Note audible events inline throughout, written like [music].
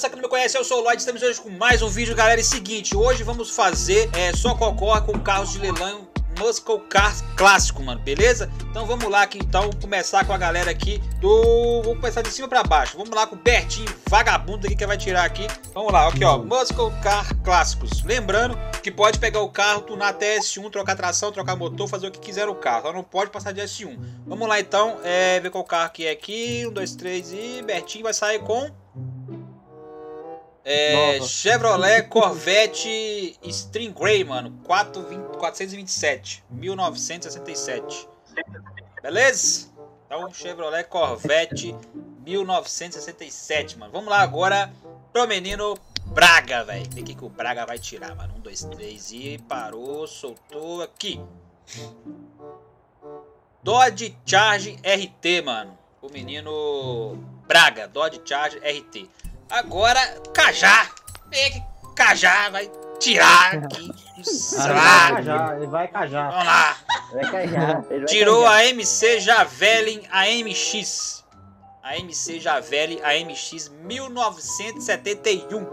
você que não me conhece, eu sou o Lloyd, estamos hoje com mais um vídeo, galera. E seguinte, hoje vamos fazer é, só concorre com carros de leilão Muscle Cars clássico, mano, beleza? Então vamos lá aqui, então, começar com a galera aqui do... Vamos começar de cima pra baixo. Vamos lá com o Bertinho, vagabundo aqui que vai tirar aqui. Vamos lá, aqui ó, Muscle Car clássicos. Lembrando que pode pegar o carro, tunar até S1, trocar tração, trocar motor, fazer o que quiser no carro. Só não pode passar de S1. Vamos lá então, é, ver qual carro que é aqui. Um, dois, três e Bertinho vai sair com... É, Chevrolet Corvette String Grey, mano. 420, 427. 1967. Beleza? Então, Chevrolet Corvette 1967, mano. Vamos lá agora pro menino Braga, velho. Vê o que, que o Braga vai tirar, mano. Um, dois, três e parou, soltou aqui. Dodge Charge RT, mano. O menino Braga, Dodge Charge RT. Agora, Cajá. Vem que Cajá vai tirar aqui. Ele vai cajar, ele vai cajar. Vamos lá. Vai cajar. vai Tirou cajar. a MC Javelin AMX. A MC Javelin AMX 1971.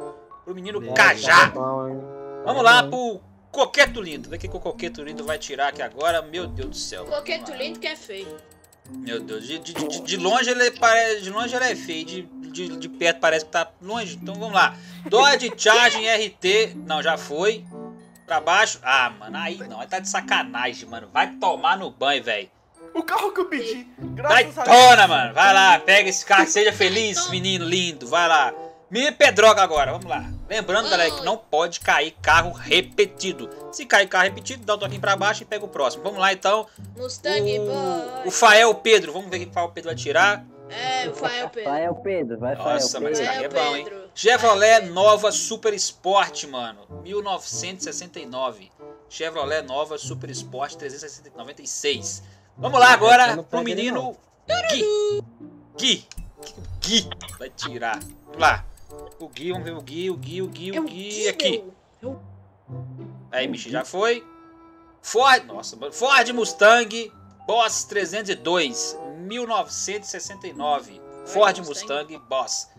Pro menino Tá Cajá. bom, hein? Vamos lá pro Coqueto Lindo. Vê o que que o Coqueto Lindo vai tirar aqui agora. Meu Deus do céu. Coqueto lindo que é feio. Meu Deus, de, de, de, de longe ele parece, de longe ele é feio, de, de, de perto parece que tá longe. Então vamos lá. Dodge Charging [laughs] RT, não, já foi. Pra baixo. Ah, mano, aí não, aí tá de sacanagem, mano. Vai tomar no banho, velho. O carro que eu pedi. Graças a Daytona, mano. Vai lá, pega esse carro, seja feliz, menino lindo. Vai lá. Me pedroga agora, vamos lá. Lembrando, galera, que não pode cair carro repetido. Se cair carro repetido, dá um toquinho pra baixo e pega o próximo. Vamos lá, então. Mustang O, Boy. o Fael Pedro, vamos ver o que o Fael Pedro vai tirar. É, o Fael Pedro. Vai, é o Pedro. Vai, vai, Nossa, é o mas Pedro. esse carro é bom, hein? Chevrolet Fael Nova Super Sport, mano. 1969. Chevrolet Nova Super Sport 396. Vamos lá agora pro menino Gui. Gui. Gui vai tirar. Vamos lá. O Gui, vamos ver o Gui, o Gui, o Gui, É o o Gui aqui. meu. Aí, bicho, já foi. Ford, nossa. Ford Mustang Boss 302, 1969. Ford Mustang. Mustang Boss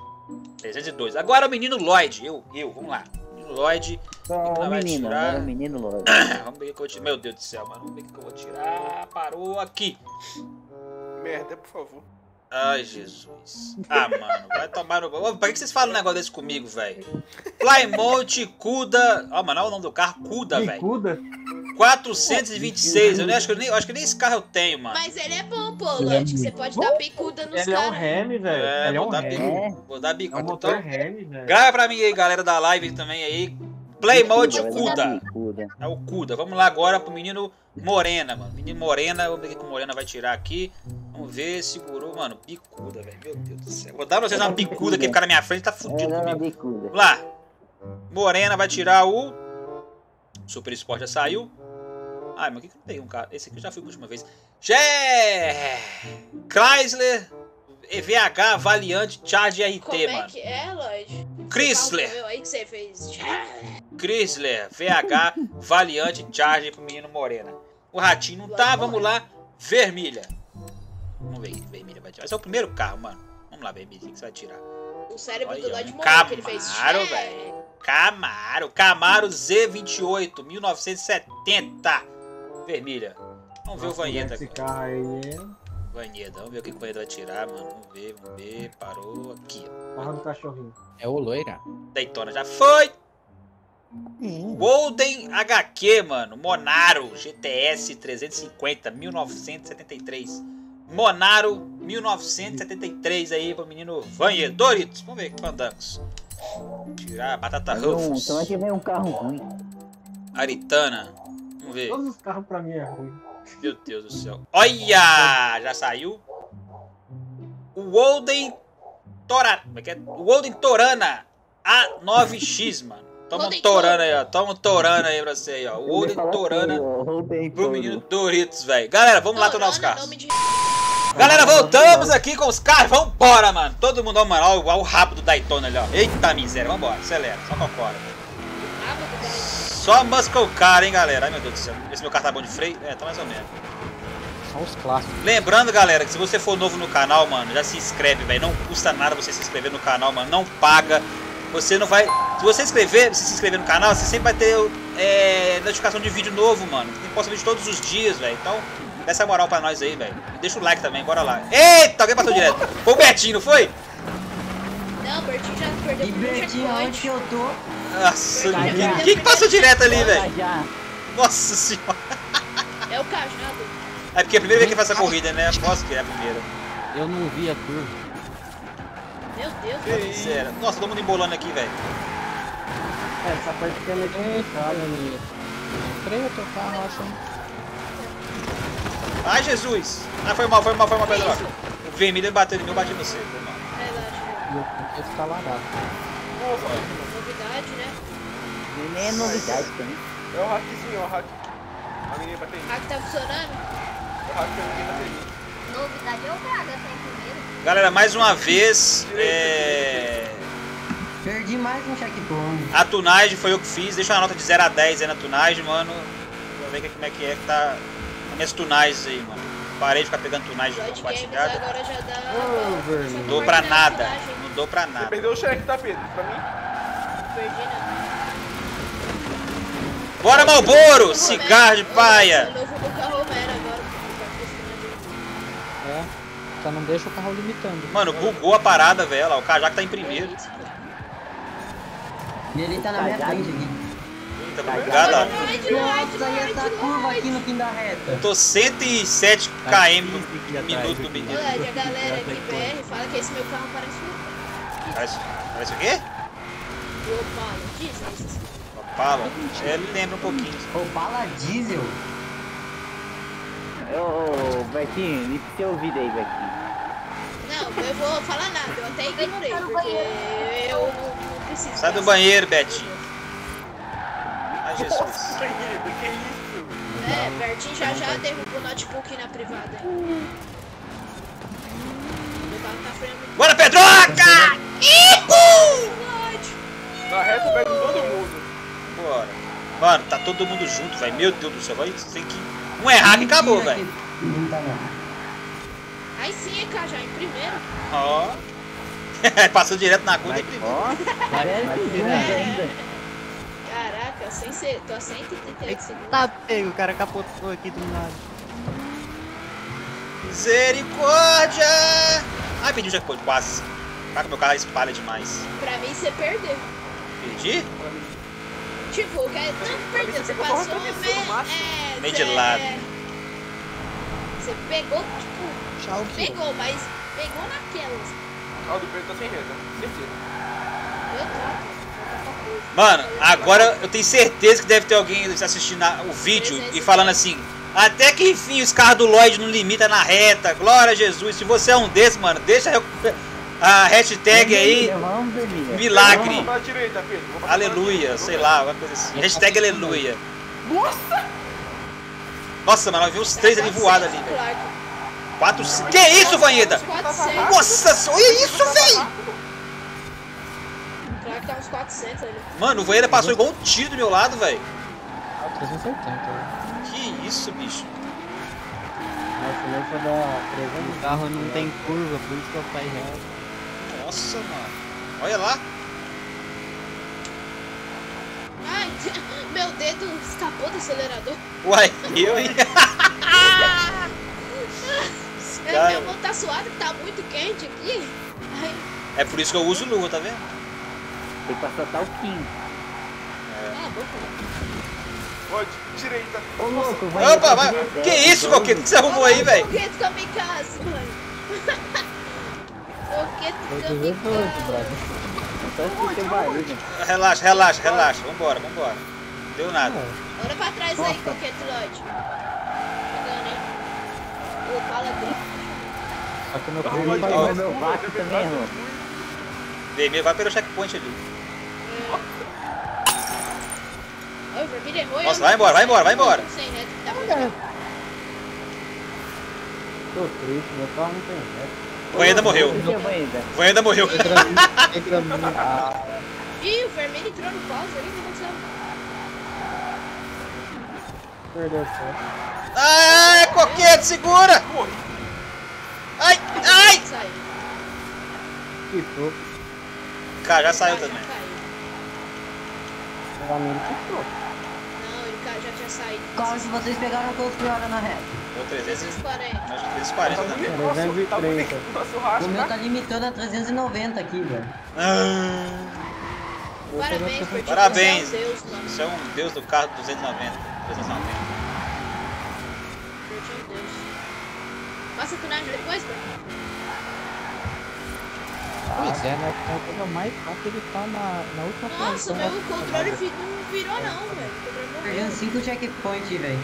302. Agora o menino Lloyd, eu, eu, vamos lá. Menino Lloyd, o menino, tirar. o menino logo. vamos ver o que eu vou tirar. Meu Deus do céu, mano, vamos ver o que eu vou tirar. Parou aqui. Merda, por favor. Ai, Jesus. Ah, mano, vai tomar no. Ô, Pra que vocês falam um negócio desse comigo, velho? Plymouth Cuda. Ó, mano, olha o nome do carro, Cuda, velho. Bicuda? 426. Eu, nem, acho, que eu, nem, acho que nem esse carro eu tenho, mano. Mas ele é bom, pô, é que você pode dar bicuda nos Ele é um caras. Remy, velho. É, Ele é vou um dar Remy. É, Vou dar É bico. um motor Então, Remy, velho. grava pra mim aí, galera da live também aí. Vai dar Cuda. bicuda. É o Cuda. Vamos lá agora pro menino Morena, mano. Menino Morena, vamos ver o que o Morena vai tirar aqui. Vamos ver, segurou, mano. Bicuda, velho. Meu Deus do céu. Vou dar pra vocês uma bicuda que ficar na minha frente, tá É, fudido comigo. bicuda. Vamos lá. Morena vai tirar o. Super Sport já saiu. Ai, mas o que que não peguei um cara? Esse aqui eu já fui a última vez. Gé! Chrysler VH Valiant Charge RT, Como é mano. que é, Lloyd? Chrysler. Meu aí que você fez. Chrysler VH Valiant Charge pro menino Morena. O ratinho não tá, vamos lá. Vermelha. Vamos ver vermelha vai tirar. Esse é o primeiro carro, mano. Vamos lá, vermelha. O que você vai tirar? O cérebro do Olha, Lloyd um morreu, que ele fez. Camaro, velho. Camaro. Camaro Z28, 1970. Vermelha. Vamos ver o Vanheda agora. carro aí. Vanheda. Vamos ver o que o Vanheda vai tirar, mano. Vamos ver, vamos ver. Parou aqui, ó. Carro do cachorrinho. É o loira. Daytona já foi. Golden HQ, mano. Monaro GTS 350, 1973. Monaro 1973 aí pro menino Vanhe. Doritos, vamos ver que fandangos. Tirar batata Ruffles. Então aqui vem um carro ruim. Aritana. Vamos ver. Todos os carros pra mim é ruim. Meu Deus do céu. Olha! Já saiu. O Golden Torana. Como é que é? O Golden Torana A9X, mano. Toma um Torana aí, ó. Toma um Torana aí pra você aí, ó. O falar Torana pro menino Doritos, velho. Galera, vamos lá tornar os Torana, carros. de... Galera, voltamos aqui com os carros. Vambora, mano. Todo mundo, ó, mano. Ó, ó o rabo do Daytona ali, ó. Eita miséria. Vambora, acelera. Só cocora. Deus. Só muscle car, hein, galera. Ai, meu Deus do céu. Esse meu carro tá bom de freio? É, tá mais ou menos. São os clássicos. Lembrando, galera, que se você for novo no canal, mano, já se inscreve, velho. Não custa nada você se inscrever no canal, mano. Não paga. você não vai. Se você inscrever, se se inscrever no canal, você sempre vai ter é, notificação de vídeo novo, mano. Tem posta vídeo todos os dias, velho. Então, dá essa moral pra nós aí, velho. Deixa o like também, bora lá. Eita, alguém passou direto. Foi o Betinho, não foi? Não, o Bertinho já perdeu E Bertinho, onde eu tô? Nossa, quem que passou direto ali, velho? Nossa senhora. É o cajado. É porque é a primeira vez que faz essa corrida, né? Aposto que é a primeira. Eu não vi a curva. Meu Deus. Sério. Nossa, todo mundo embolando aqui, velho. É, essa parte aqui é meio complicada. Eita, Freia teu carro, acho. Ai, Jesus. Ah, foi mal, foi mal, foi mal, Pedro. O vermelho bateu em mim, eu bati em você. Foi mal. Relaxa. Meu porque ficar largado. Nem é novidade também. É o hackzinho, é o hack. A menina bateu em mim. Hack tá funcionando? É o hack que a menina bateu em mim. Novidade é o Braga, tá em primeiro. Galera, mais uma vez, é... Perdi mais um checkpoint. a tunagem foi eu que fiz. Deixa uma nota de 0 a 10 aí na tunagem, mano. Vou ver como é que é que tá as minhas tunagens aí, mano. Parei de ficar pegando tunagem compartilhada. agora já dá. Vermelho. Não dou pra nada. Não dou pra Você nada. perdeu o cheque, tá, Pedro? Pra mim? Perdi, né? Bora, Malboro! Cigarro de paia! Eu novo Luca Romero agora. tá. É. Só não deixa o carro limitando. Mano, bugou a parada, velho. Olha O Kajak tá em primeiro. É. E ele tá na minha frente aqui. Tá bugado, ó. Lloyd, Lloyd, Nossa, e essa Lloyd, curva aqui no fim da reta. Tô 107 km no minuto do menino. Lloyd, a galera aqui BR fala que esse meu carro parece um. Parece, parece o quê? O Opala. Diz isso. Opala? É, ele lembra um pouquinho. Opala diesel. Ô, Betinho, limpa seu ouvido aí, Betinho. Não, eu vou falar nada. Eu até ignorei. Porque eu não, preciso. Sai do banheiro, Betinho. Ai, Jesus. Nossa, querido, que isso? É, Bertinho já já derrubou o notebook na privada. tá. Bora, Pedroca! Ihu! Na reta pega todo mundo. Bora. Mano, tá todo mundo junto, velho. Meu Deus do céu. Vai, tem que... Um errar que acabou, Mentira velho. Não tá não. Aí sim, hein, já em primeiro. Ó. [laughs] Passou direto na conta e primeiro. Ó. Caraca, sem ser, tô a 138 segundos. Tá pego, o cara capotou aqui do nada. Misericórdia! Ai, perdi o checkpoint, quase. Caraca, meu carro espalha demais. Pra mim, você perdeu. Perdi? Tipo, que é- não perdeu, você passou uma meio. É, Meio de você- lado. Você pegou, tipo, Tchau, pegou, mas pegou naquelas. O do Pedro tá sem reta, certeza. Eu trato. Mano, agora eu tenho certeza que deve ter alguém assistindo a- o vídeo e falando assim. Até que enfim os carros do Lloyd não limitam na reta. Glória a Jesus. Se você é um desses, mano, deixa eu- a hashtag aí. Milagre. Aleluia, sei lá, alguma coisa assim. Hashtag aleluia. Nossa! Nossa, mano, eu vi uns três ali voados ali, velho. Quatro. Que isso, Vanheda? 400. Nossa, olha isso, velho! Clark tá uns 400 ali. Mano, o Vanheda passou igual um tiro do meu lado, velho. 380. Que isso, bicho. Nossa, nem foi dar 300. O carro não tem curva, por isso que eu faço reto. Nossa, mano. Olha lá. Ai, [laughs] meu dedo escapou do acelerador. Uai, eu e. É, [laughs] [laughs] cara- Minha mão tá suada, que tá muito quente aqui. Ai, É por isso que eu uso luva, tá vendo? Tem que passar o Kim. cala a boca. Pode, direita. Ô, louco, vai. Opa, vai. Que isso, Coqueto? O que você arrumou aí, velho? Foguete kamikaze, mano. Foguete Foi Relaxa, relaxa, relaxa. Vambora, vambora. Não deu nada. Olha pra trás aí, Coquete Lloyd. Chegando, hein? Ô, fala drift. Só que meu vai ó. Pegou meu vácuo também, irmão. Vermelho vai pelo checkpoint ali. Oi, o errou. Nossa, vai embora, vai embora, vai embora. não sei, né? Tá muito- Tô triste, meu carro não tem reto. O Vanheda morreu. Por que, Vanheda? O Vanheda morreu. Ih, o vermelho entrou no pause ali, o que aconteceu? Perdeu o certo. Ai, Coqueto, segura! Ai, ai! Saiu. Ficou. Cara, já saiu Ah, também. mim ele ficou. Não, ele já tinha saído. Qual se vocês pegaram por hora na reta? 300, 340. acho que 340 Tá também. bonito, nossa, tá 330. bonito. Nosso O meu tá? limitando a 390 aqui, velho. Ah, Parabéns, Pertinho. Parabéns. Você é um Deus, mano. Isso é um deus do carro 290. 390. Pertinho é um Deus. Passa a tunagem depois, Pertinho. Pois é, né? A coisa mais rápida ele tá na, na última Nossa, posição meu da- controle fi- não virou não, velho. O controle. Perdendo 5 checkpoints, velho.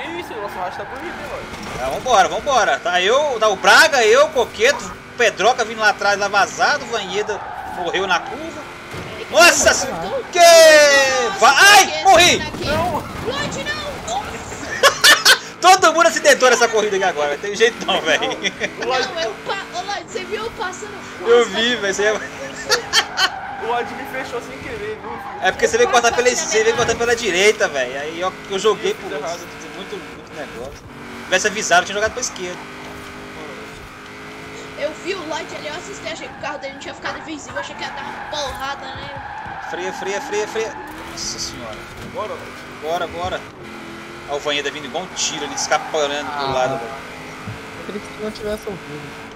Que isso, nosso rastro tá bonito, hein, mano? Ah, vambora, vambora. Tá eu, tá o Braga, eu, o Coqueto, o Pedroca vindo lá atrás, lá vazado, o Vanheda morreu na curva. Nossa não senhora! Que... Nossa, Va- Ai, morri! daqui- Lloyd, não! Nossa! [laughs] Todo mundo acidentou nessa corrida aqui agora, não tem jeito não, velho. Não, [laughs] eu pa... Ô, Lloyd, você viu eu passando Eu fácil vi, velho, você é- O Odd me fechou sem querer, viu? É porque você veio cortar pela, você veio cortar pela direita, velho. Aí eu, eu joguei por Fiz errado. Muito, muito negócio. Se tivesse avisado, eu tinha jogado pra esquerda. Eu vi o Lloyd ali, eu assisti, achei que o carro dele não tinha ficado invisível, achei que ia dar uma porrada nele. Freia, freia, freia, freia. Nossa senhora. Bora. Bora, bora. Olha o Vanheda vindo igual um tiro ali, escapando do Ah. lado, velho. Eu queria que você não tivesse ouvido.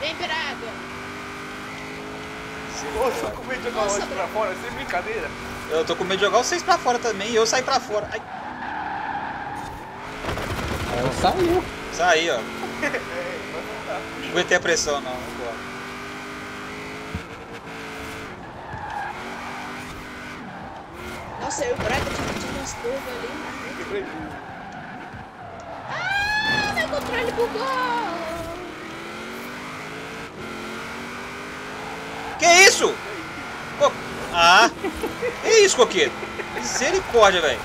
Vem, Braga. Ô, só com medo de Nossa, pra fora, sem brincadeira. Eu tô com medo de jogar vocês pra fora também e eu sair pra fora. Ai, Aí eu saiu. saí, ó. É, não aguentei a pressão, não. Nossa, eu o Braga dividindo as curvas ali. né? Ah, meu controle bugou! Que isso? Ah, que isso, Coqueiro? Misericórdia, velho.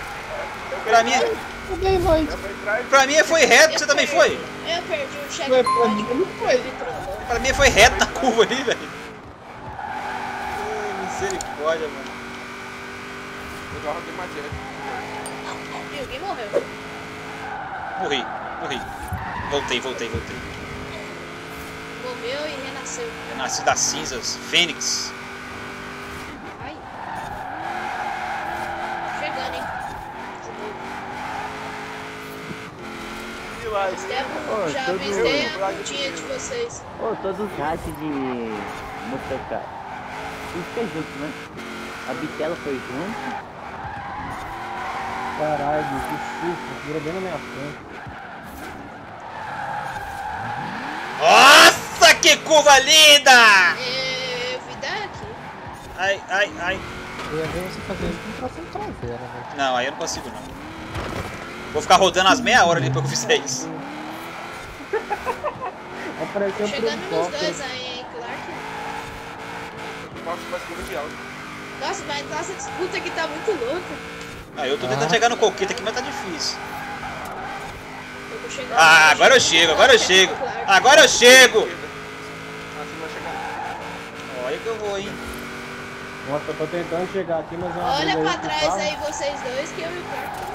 Pra mim, Também vai. Pra mim foi reto, você também foi? Eu perdi o cheque Ué, pra mim não foi. Pra mim foi reto na curva ali, velho. Ai, Misericórdia, mano. o carro tem mais direto. E alguém morreu. Morri, morri. Voltei, voltei, voltei. Morreu e renasceu. Eu nasci das cinzas, Fênix. Ai. Chegando, hein? De novo. E lá, Estevam, Ô, já todo- avisei a pontinha de vocês. Ô, todos os ratos de motocar. Tudo fica junto, né? A Bitela foi junto. Caralho, que susto. Vira bem na minha frente. Nossa, que curva linda! É, vida aqui. Ai, ai, ai. Eu ia ver você fazer isso com tração traseira, velho. Não, aí eu não consigo, não. Vou ficar rodando as meia hora depois que eu fizer isso. [laughs] Apareceu Chegando nos dois aí, hein, Clark. Nossa, curva de alto. Nossa, mas nossa disputa aqui tá muito louca. Ah, eu tô tentando Ah. chegar no coqueto aqui, mas tá difícil. Eu tô chegando. Ah, agora eu chego, agora eu chego. Agora eu chego! Olha que eu vou, hein? Nossa, eu tô tentando chegar aqui, mas Olha pra trás aí vocês dois que eu e o Clark.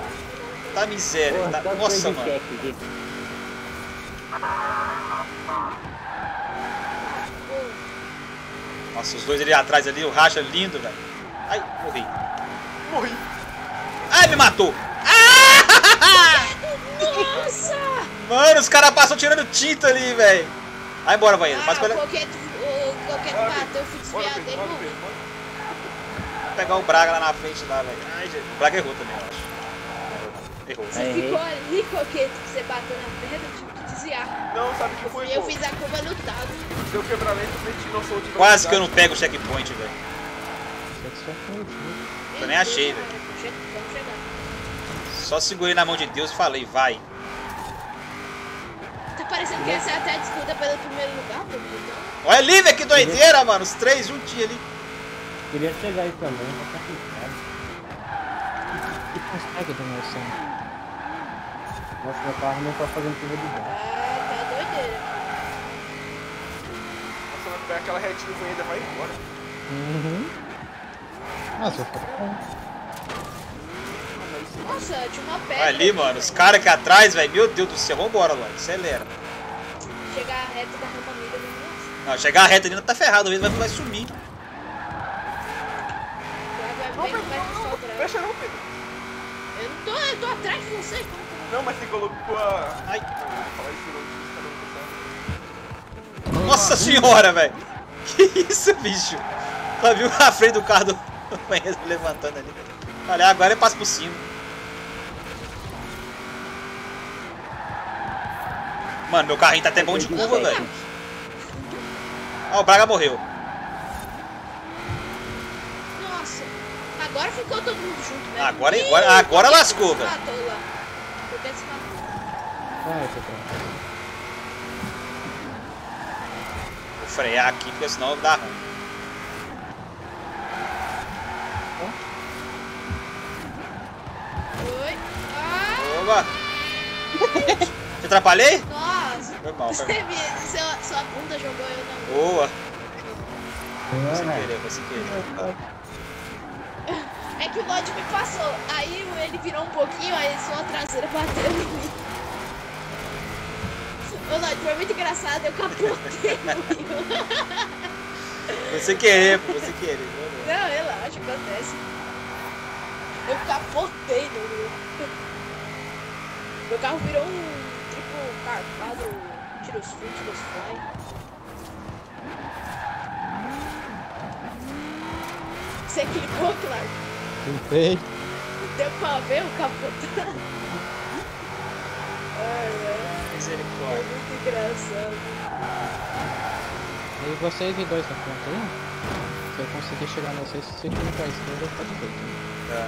Tá miséria. Pô, Tá... só Nossa, mano. cheque. Nossa, os dois ali atrás ali, o racha lindo, velho. Ai, morri. Morri. Ai, me matou. Nossa! Mano, os caras passam tirando tinta ali, velho. Vai embora, Vanheiro. Faz Ah, pra coqueto Bora, bateu, eu fui dele morri. Pedro, bora. pegar o Braga lá na frente lá, velho. Ai, gente. O Braga errou também, eu acho. Errou. Você errei. ficou ali, coqueto, que você bateu na perna, eu tive que desviar. Não, sabe o que foi, E eu pô? fiz a curva no talo. Deu quebramento, Betinho não soube de Quase que eu não pego o checkpoint, velho. Junto. Eu nem achei, chegar. Só segurei na mão de Deus e falei, vai. Tá parecendo que essa é até a disputa pelo primeiro lugar, pô. Então, Olha ali, velho, que doideira, mano. Os três juntinhos ali. Queria chegar aí também, mas tá complicado. E consegue, Danielson? Nossa, meu carro não tá fazendo curva de tá, volta. tá doideira. Nossa, vai pegar aquela retinha e ainda vai embora. Uhum. Nossa, eu. Nossa, tinha uma pedra. Ali, mano. Os caras aqui atrás, velho. Meu Deus do céu. Vambora, Lloyd. Acelera. Chegar a reta da rampa milha. Não, chegar a reta ali não tá ferrado, ele vai, vai sumir. Vai, vai, vai, vai puxar o braço. Fecha não, Pedro. Eu não tô, eu tô atrás de você. Não, mas você colocou a... Ai. Eu tá- Nossa senhora, velho. Que isso, bicho? Só viu a frente do carro do levantando ali. Olha, agora ele passa por cima. Mano, meu carrinho tá até bom de curva, velho. Ó, o Braga morreu. Nossa, agora ficou todo mundo junto, né? Agora- Ih, agora- agora lascou, velho. Vai, Pedrão. Vou frear aqui, porque senão dá ruim. Oi. Ah, Oba! Te atrapalhei? nossa. Foi mal, Você foi mal. sua, sua bunda jogou eu na Boa! Sem querer, foi sem querer. É que o Lodge me passou. Aí ele virou um pouquinho, aí sua traseira bateu em mim. Ô Lodge, foi muito engraçado, eu capotei [laughs] querer, pô, foi sem querer. Não, relaxa, acontece. Eu capotei no rio. Meu carro virou um tipo carpado, tiros free, tiros fly. Você clicou, Tentei. Deu pra ver o capotado? [laughs] Ai, ai, foi Misericórdia. muito engraçado. E vocês em dois na frente aí? Se eu conseguir chegar vocês, se for pra esquerda, tá feito. né? Tá.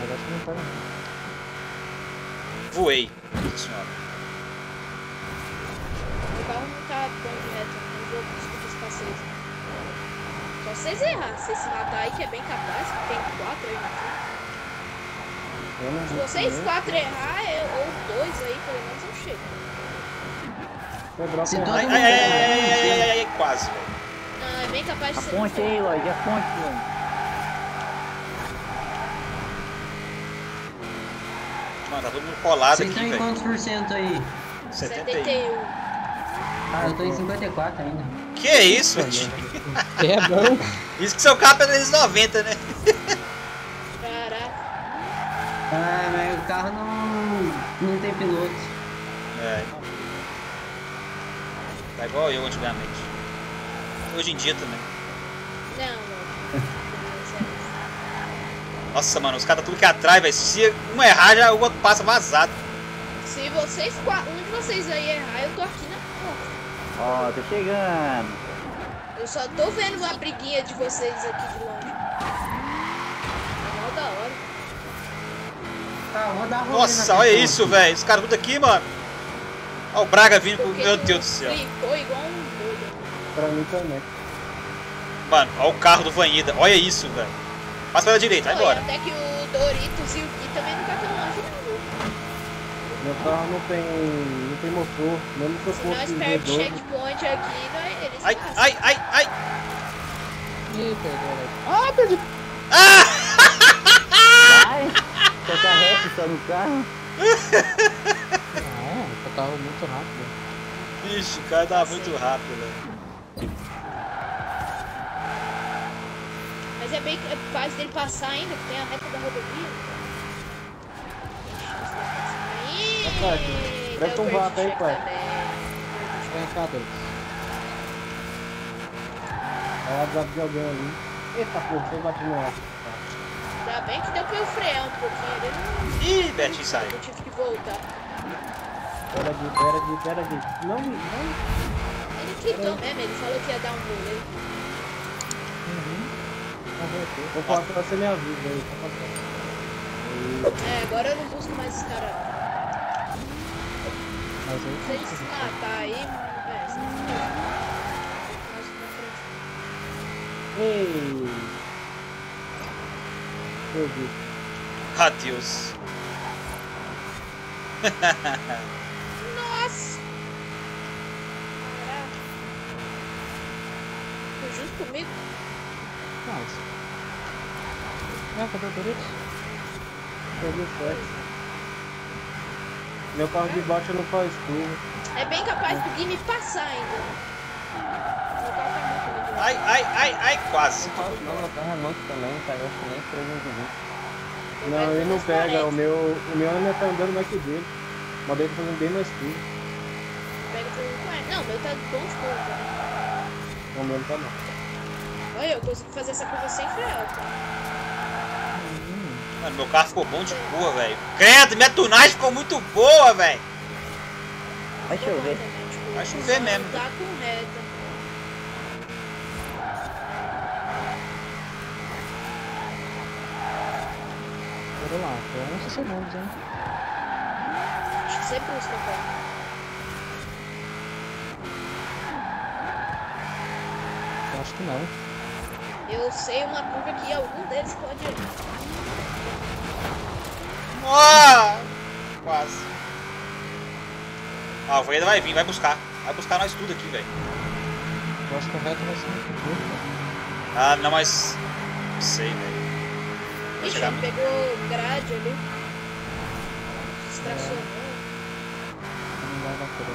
Mas acho que não tá não. Voei. Nossa senhora. O carro não tá tão direto, mas eu discuto os passeios. Só vocês errar, vocês se matar aí que é bem capaz, que tem quatro aí na Se vocês comer. quatro errar, eu, ou dois aí, pelo menos eu chego. Se todo Ai, ai, ai, ai, ai, quase, velho. Não, é bem capaz de A ser. ponte aí, Lloyd, a ponte, Lloyd. Mano, tá todo mundo colado Vocês aqui, estão em velho. quantos por cento aí? 71. 71. Ah, eu tô em 54 ainda. Que isso, velho? É bom. Isso que seu carro é 390, né? Caraca. Ah, mas o carro não, não tem piloto. É. Tá igual eu antigamente. Hoje em dia também. Não. Nossa, mano, os caras tá tudo aqui atrás, velho. Se um errar, já o outro passa vazado. Se vocês, um de vocês aí errar, eu tô aqui na Ó, tô chegando. Eu só tô vendo a briguinha de vocês aqui de longe. É mal da hora. Tá, vou dar Nossa, olha questão isso, aqui. velho. Os caras tudo aqui, mano. Olha o Braga vindo com. Porque Meu Deus do céu. Clicou igual um doido. Pra mim também. Mano, olha o carro do Vanida. Olha isso, velho. Passa pela direita, vai embora. até que o Doritos e o Gui também não tá tão longe, não. viu? Meu carro não tem, não tem motor. Mesmo que eu Se nós fosse perde V12. checkpoint aqui, nós, eles Ai, passam. ai, ai, ai. Ih, perdeu, velho. Ah, perdi. Vai. [laughs] Tocar rap só no carro. Ah, eu tava muito rápido. Vixe, o cara tava muito rápido, velho. Mas é bem é fácil dele passar ainda, que tem a reta da rodovia. Então presta eu um vapo aí, também. Vem cá, Deus. É o WhatsApp de alguém ali. Eita porra, você bate no ar. Ainda bem que deu pra eu frear um pouquinho ali. Ih, Betinho saiu. Eu tive que voltar. Pera de, pera de, pera de. Não, não. Ele quitou mesmo, ele falou que ia dar um rolê. Vou passar, você me avisa aí. Tá passando. É, agora eu não busco mais esse cara. Mas aí matar aí, é, pra frente. Ei! Eu vi. Adeus. [laughs] Nossa! Caraca. Foi junto comigo? Mas. Ah, cadê o Doritos? Eu vi o chefe. Meu carro de bote não faz curva. É bem capaz do Gui me passar ainda. Tá. Ai, ai, ai, ai, quase. Não, meu carro é manco também, não pega acho que nem 320. Meu Não, ele não pega. 40. O meu, o meu ainda tá andando mais que o dele. Mas dele tá fazendo bem mais curva. Pega tudo com ele. Não, meu tá bom de curva. O meu não tá não. Olha, eu consigo fazer essa curva sem frear, tá? Mano, meu carro ficou bom de curva, velho. Credo, minha tunagem ficou muito boa, velho. Vai chover. Vai chover mesmo. Andar com reta. Bora lá, foi 11 segundos, hein? Acho que você busca, cara. Acho que não. Eu sei uma curva que algum deles pode ir. Ah, quase. Ah, o Voeda vai vir, vai buscar. Vai buscar nós tudo aqui, velho. Eu acho que o reto vai ser muito curto. Ah, não, mas... Não sei, velho. Ixi, chegar ele pegou grade ali. Distracionou. Não vai dar por aí.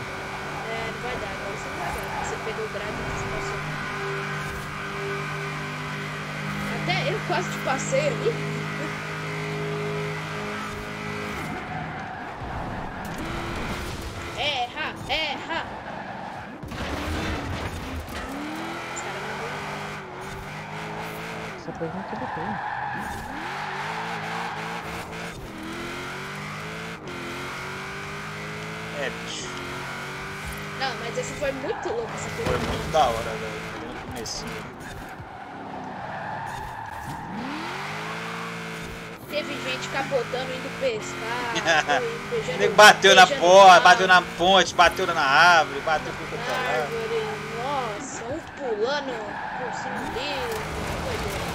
É, não vai dar, agora você não vai dar. Você pegou grade e distracionou. Até eu quase te passei ali. Erra, erra. Esse cara mandou. Essa pergunta é bem. É, bicho. Não, mas esse foi muito louco essa Foi muito da hora, velho. Ali no comecinho. Teve gente capotando, indo pescar. [laughs] O beijando- nego bateu na porta, bateu na ponte, bateu na árvore, bateu por todo lado. árvore. Nossa, um pulando por cima dele. doideira.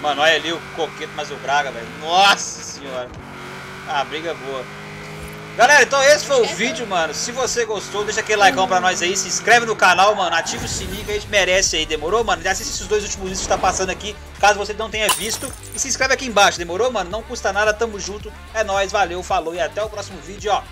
Mano, olha ali o Coqueto mais o Braga, velho. Nossa senhora. Ah, briga boa. Galera, então esse foi o vídeo, mano. Se você gostou, deixa aquele like pra nós aí. Se inscreve no canal, mano. Ativa o sininho que a gente merece aí. Demorou, mano? Já assiste esses dois últimos vídeos que tá passando aqui, caso você não tenha visto. E se inscreve aqui embaixo, demorou, mano? Não custa nada, tamo junto. É nóis, valeu, falou e até o próximo vídeo, ó.